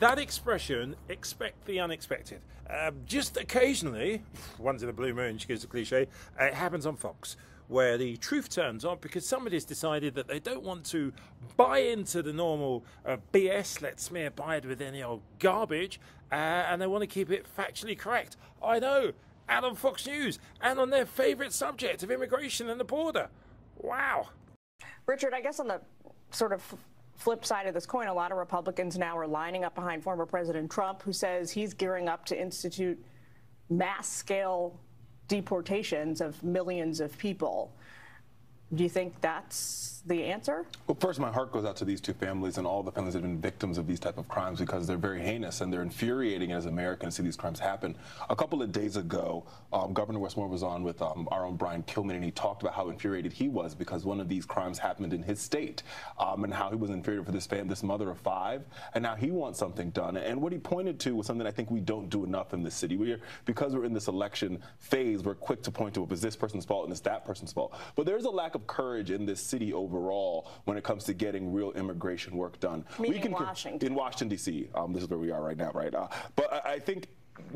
That expression, expect the unexpected. Uh, just occasionally, once in a blue moon, she gives a cliche, uh, it happens on Fox, where the truth turns on because somebody's decided that they don't want to buy into the normal uh, BS, let's smear Biden with any old garbage, uh, and they want to keep it factually correct. I know, and on Fox News, and on their favourite subject of immigration and the border. Wow. Richard, I guess on the sort of flip side of this coin, a lot of Republicans now are lining up behind former President Trump, who says he's gearing up to institute mass scale deportations of millions of people. Do you think that's the answer? Well, first, my heart goes out to these two families and all the families that have been victims of these type of crimes because they're very heinous and they're infuriating as Americans to see these crimes happen. A couple of days ago, um, Governor Wes Moore was on with um, our own Brian Kilmeade, and he talked about how infuriated he was because one of these crimes happened in his state um, and how he was infuriated for this fam this mother of five, and now he wants something done. And what he pointed to was something I think we don't do enough in this city. We're because we're in this election phase, we're quick to point to it was this person's fault and it's that person's fault. But there's a lack of courage in this city overall when it comes to getting real immigration work done. Meaning we can, Washington. In Washington, D.C. Um, this is where we are right now, right? Uh, but I, I think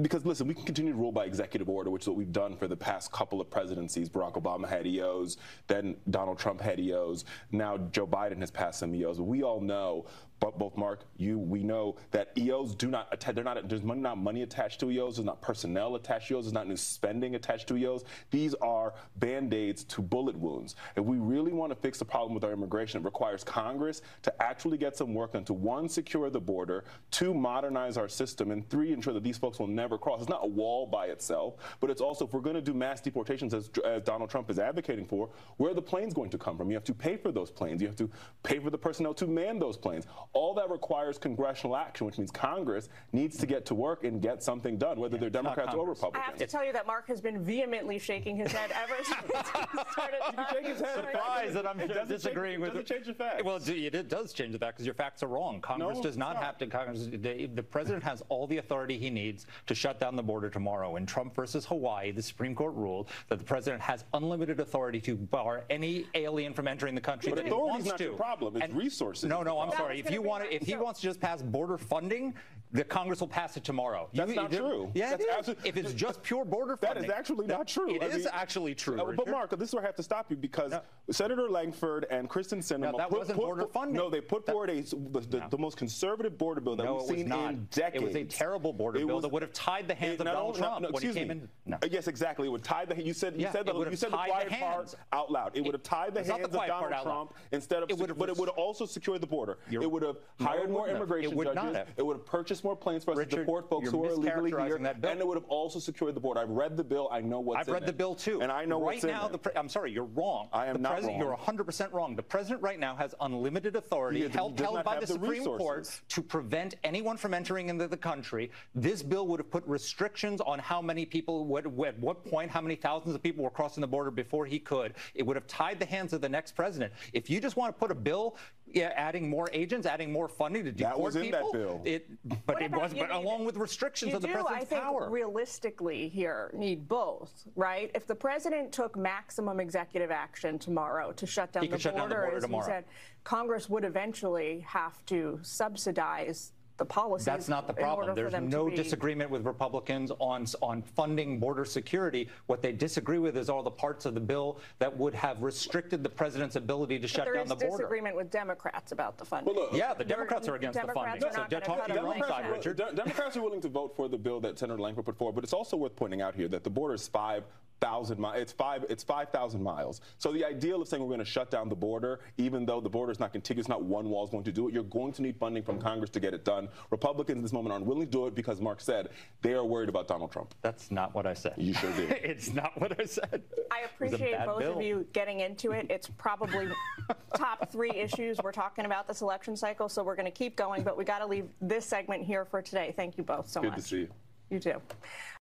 because listen, we can continue to rule by executive order, which is what we've done for the past couple of presidencies. Barack Obama had EOs, then Donald Trump had EOs, now Joe Biden has passed some EOs. But we all know but both Mark, you, we know that EOs do not attach. They're not. There's money, not money attached to EOs. There's not personnel attached to EOs. There's not new spending attached to EOs. These are band-aids to bullet wounds. If we really want to fix the problem with our immigration, it requires Congress to actually get some work done to one, secure the border, two, modernize our system, and three, ensure that these folks will never cross. It's not a wall by itself, but it's also if we're going to do mass deportations, as, as Donald Trump is advocating for, where are the planes going to come from? You have to pay for those planes. You have to pay for the personnel to man those planes all that requires congressional action, which means Congress needs to get to work and get something done, whether yeah, they're Democrats or Republicans. I have to tell you that Mark has been vehemently shaking his head ever since he started talking. his head. Surprised that I'm disagreeing with. It change the facts. Well, it does change the facts because your facts are wrong. Congress no, does not, not, have to. Congress, the, the president has all the authority he needs to shut down the border tomorrow. In Trump versus Hawaii, the Supreme Court ruled that the president has unlimited authority to bar any alien from entering the country. But authority is not the problem. It's and, resources. No, no, I'm sorry. If you if he wants to just pass border funding, the Congress will pass it tomorrow. That's you, not you, true. Yeah, That's it is. if it's just pure border funding. That is actually not true. It I is mean, actually true. Uh, but Mark, this is where I have to stop you because no. Senator Lankford and Kyrsten Sinema no, that put, wasn't put, border put, funding. No, they put that, forward a, the, the, no. the, most conservative border bill that no, we've seen in decades. It was a terrible border it bill was, that would have tied the hands it, of Donald Trump when he came me. in. No. Uh, yes, exactly. It would tie the. You said you said the you said the quiet part out loud. It would have tied the hands of Donald Trump instead of. But it would have also secured the border. It would have hired more immigration judges. It would have purchased more planes for us Richard, to deport folks who are illegally here, and it would have also secured the border. I've read the bill. I know what's I've read it. the bill too. And I know right what's now, in the I'm sorry, you're wrong. I am the not president, wrong. You're 100% wrong. The president right now has unlimited authority he held, held by the, the Supreme resources. Court to prevent anyone from entering into the country. This bill would have put restrictions on how many people, would, at what point, how many thousands of people were crossing the border before he could. It would have tied the hands of the next president. If you just want to put a bill yeah, adding more agents, adding more funding to deport that was people. That bill. It, but what it was, but along with restrictions of the do, president's I think, power. Realistically, here need both, right? If the president took maximum executive action tomorrow to shut down, the, shut border, down the border, as tomorrow. you said, Congress would eventually have to subsidize the policies. That's not the problem. There's no disagreement with Republicans on on funding border security. What they disagree with is all the parts of the bill that would have restricted the president's ability to but shut down the border. There is disagreement with Democrats about the funding. Well, look, yeah, the Democrats are against Democrats the funding. So talk to your own side, Richard. Democrats are willing to vote for the bill that Senator Lankford put forward, but it's also worth pointing out here that the border is five thousand miles. It's five. It's five thousand miles. So the ideal of saying we're going to shut down the border, even though the border is not contiguous, not one wall is going to do it. You're going to need funding from Congress to get it done. Republicans in this moment aren't willing to do it because Mark said they are worried about Donald Trump. That's not what I said. You sure did. it's not what I said. I appreciate both bill. of you getting into it. It's probably top three issues we're talking about this election cycle, so we're going to keep going. But we got to leave this segment here for today. Thank you both so Good much. Good to see you. You too.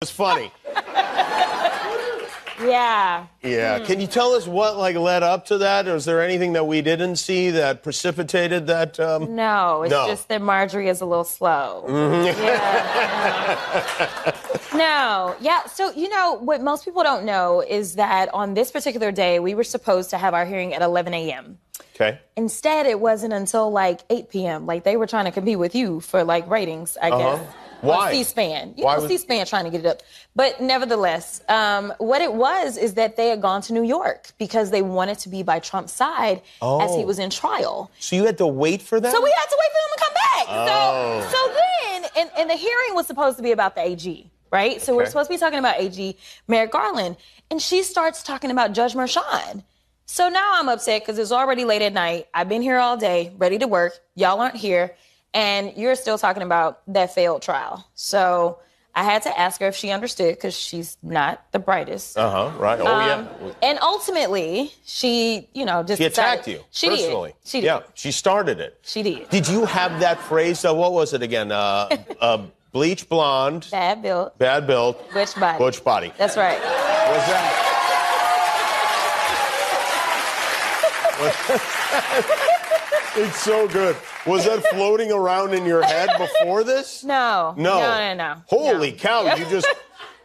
It's funny. Yeah. Yeah. Can you tell us what like led up to that? Or is there anything that we didn't see that precipitated that? Um... No, it's No. just that Marjorie is a little slow. Mm-hmm. Yeah. no. Yeah. So, you know, what most people don't know is that on this particular day, we were supposed to have our hearing at 11 a.m. Okay. Instead, it wasn't until like 8 p.m. Like they were trying to compete with you for like ratings, I guess. Why? On C-SPAN. You Why know, was- C-SPAN trying to get it up. But nevertheless, um, what it was is that they had gone to New York because they wanted to be by Trump's side as he Oh. was in trial. So you had to wait for them? So we had to wait for them to come back. Oh. So, so then, and, and the hearing was supposed to be about the AG, right? So we're supposed to be talking about AG Merrick Garland, and she starts talking about Judge Merchan. So now I'm upset because it's already late at night. I've been here all day, ready to work. Y'all aren't here, and you're still talking about that failed trial. So I had to ask her if she understood because she's not the brightest. Uh huh. Right. Oh Um, yeah. And ultimately, she, you know, just She decided- attacked you She personally. did. She did. Yeah. She started it. She did. Did you have that phrase? Uh, what was it again? Uh, uh, bleach blonde, Bad built, bad built, butch body. butch body. That's right. Was that? it's so good. Was that floating around in your head before this? No. No. No, no, no. Holy no. cow! You just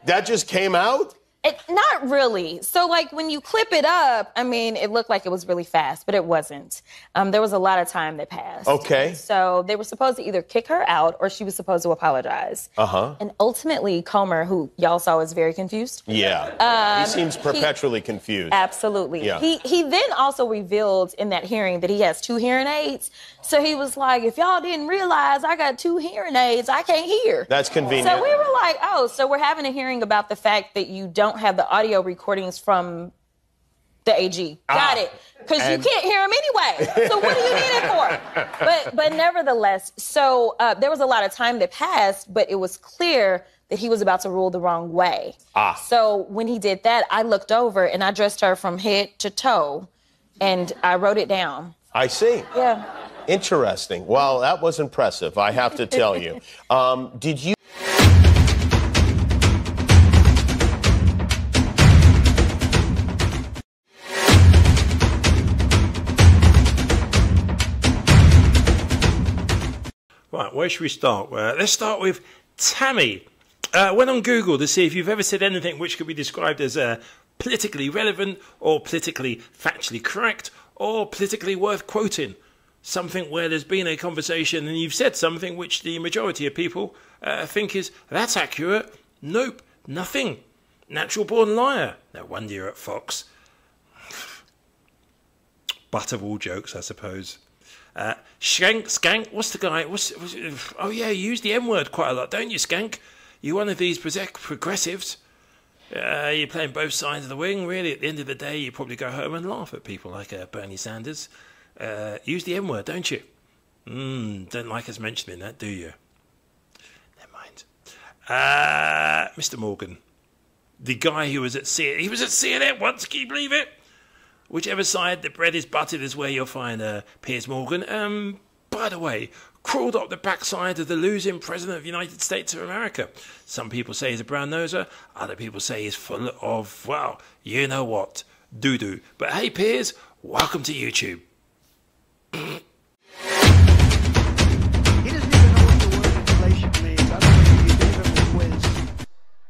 that just came out. It, not really. So, like, when you clip it up, I mean, it looked like it was really fast, but it wasn't. Um, there was a lot of time that passed. Okay. So, they were supposed to either kick her out or she was supposed to apologize. Uh huh. And ultimately, Comer, who y'all saw was very confused, Yeah. he seems perpetually confused. Absolutely. Yeah. He he then also revealed in that hearing that he has two hearing aids. So he was like, if y'all didn't realize I got two hearing aids, I can't hear. That's convenient. So we were like, oh, so we're having a hearing about the fact that you don't have the audio recordings from the AG. Got Ah. it. Because you can't hear him anyway. So what do you need it for? But but nevertheless, so uh, there was a lot of time that passed, but it was clear that he was about to rule the wrong way. Ah. So when he did that, I looked over and I dressed her from head to toe, and I wrote it down. I see. Yeah. Interesting. Well, that was impressive. I have to tell you. Um, did you? Where should we start? Uh, let's start with Tammy. Uh, went on Google to see if you've ever said anything which could be described as uh, politically relevant or politically factually correct or politically worth quoting. Something where there's been a conversation and you've said something which the majority of people uh, think is that's accurate. Nope, nothing. Natural born liar. No wonder you're at Fox. Butt of all jokes, I suppose. Uh, Skank, Skank, what's the guy? What's, what's oh yeah, you use the M word quite a lot, don't you, Skank? You're one of these progressives. Uh, you're playing both sides of the wing. Really, at the end of the day, you probably go home and laugh at people like uh, Bernie Sanders. Uh, use the M word, don't you? Mm, don't like us mentioning that, do you? Never mind. Uh, Mr. Morgan, the guy who was at CNN, he was at CNN once. Can you believe it? Whichever side the bread is buttered is where you'll find uh, Piers Morgan. Um, by the way, crawled up the backside of the losing president of the United States of America. Some people say he's a brown noser. Other people say he's full of, well, you know what, doo doo. But hey, Piers, welcome to YouTube.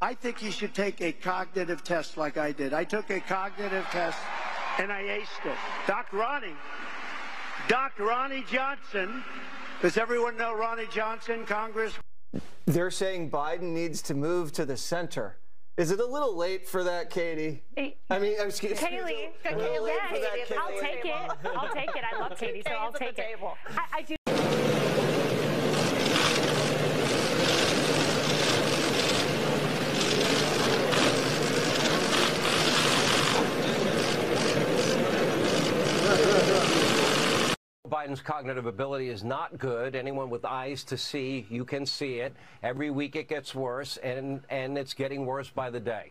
I think you should take a cognitive test like I did. I took a cognitive test and I aced it. Doc Ronnie. Doc Ronnie Johnson. Does everyone know Ronnie Johnson, Congress? They're saying Biden needs to move to the center. Is it a little late for that, Katie? I mean, I'm excuse me. Kayleigh, a little late for that, I'll take it. I'll take it. I love Katie, so I'll take it. I, I do. Biden's cognitive ability is not good. Anyone with eyes to see, you can see it. Every week it gets worse, and, and it's getting worse by the day.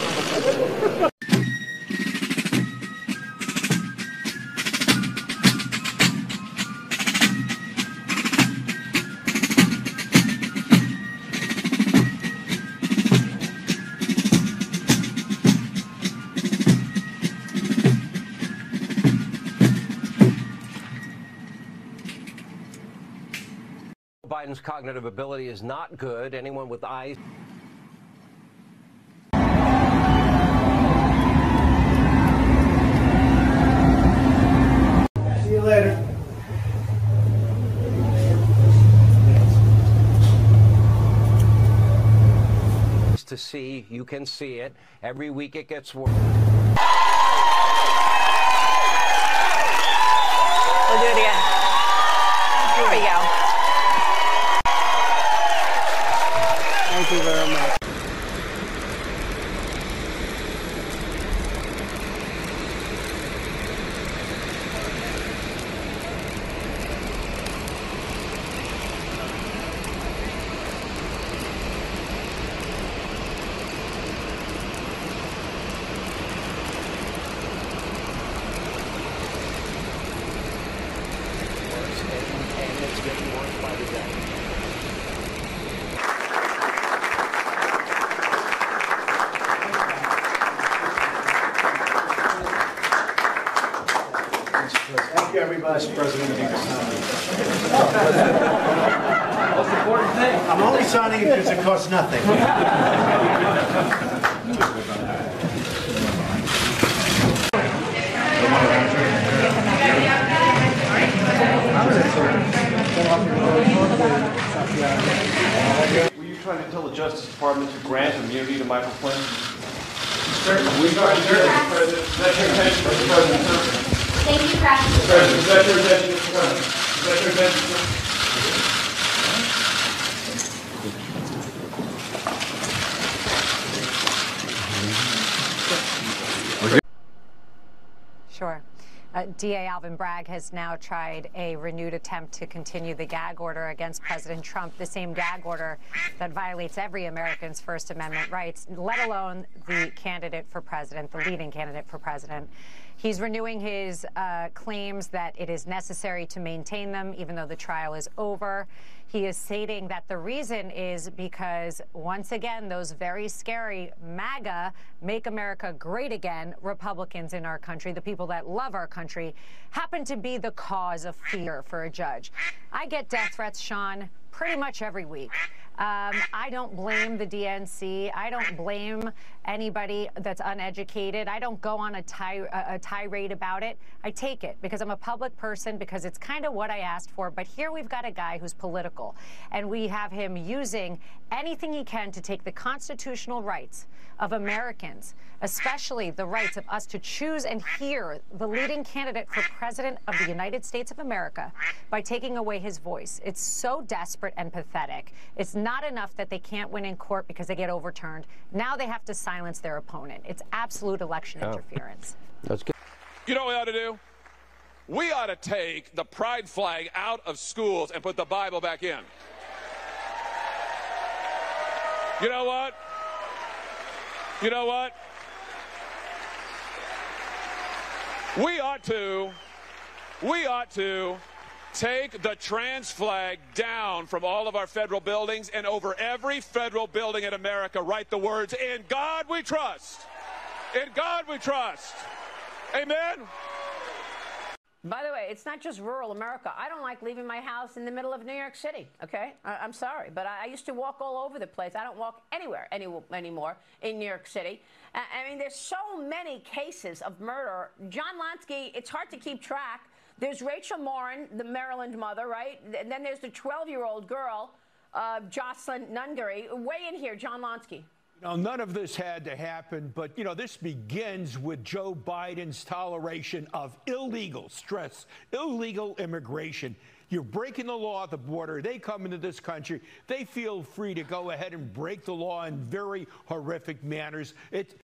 Biden's cognitive ability is not good. Anyone with eyes. See you later. to see. You can see it. Every week it gets worse. We'll do it again. Here we go. Thank you very much. and it's getting worse by the day. Thank you, everybody. Mr. President, I'm only signing it because it costs nothing. Were you trying to tell the Justice Department to grant immunity to Michael Flynn? Certainly. We got Mr. President. Is that your intention, Mr. President. Thank you, Press. Mr. President, is that your intention, Mr. President? Is that your intention, sir? Sure. Uh, DA Alvin Bragg has now tried a renewed attempt to continue the gag order against President Trump, the same gag order that violates every American's First Amendment rights, let alone the candidate for president, the leading candidate for president. He's renewing his uh, claims that it is necessary to maintain them, even though the trial is over. He is stating that the reason is because, once again, those very scary MAGA, Make America Great Again Republicans in our country, the people that love our country, happen to be the cause of fear for a judge. I get death threats, Sean, pretty much every week. Um, I don't blame the DNC. I don't blame anybody that's uneducated. I don't go on a, a, tirade about it. I take it because I'm a public person, because it's kind of what I asked for. But here we've got a guy who's political, and we have him using anything he can to take the constitutional rights of Americans, especially the rights of us to choose and hear the leading candidate for president of the United States of America by taking away his voice. It's so desperate and pathetic. It's not enough that they can't win in court because they get overturned. Now they have to silence their opponent. It's absolute election Oh. interference. Let's get. You know what we ought to do? We ought to take the pride flag out of schools and put the Bible back in. You know what? You know what? We ought to, we ought to take the trans flag down from all of our federal buildings and over every federal building in America write the words, In God we trust. In God we trust. Amen. By the way, it's not just rural America. I don't like leaving my house in the middle of New York City, okay? I, I'm sorry, but I, I used to walk all over the place. I don't walk anywhere any, anymore in New York City. I, I mean, there's so many cases of murder. John Lansky, it's hard to keep track. There's Rachel Morin, the Maryland mother, right? And then there's the 12 year old girl, uh, Jocelyn Nungaray. Way in here, John Lansky. You know, none of this had to happen, but you know, this begins with Joe Biden's toleration of illegal stress, illegal immigration. You're breaking the law at the border. They come into this country. They feel free to go ahead and break the law in very horrific manners. It,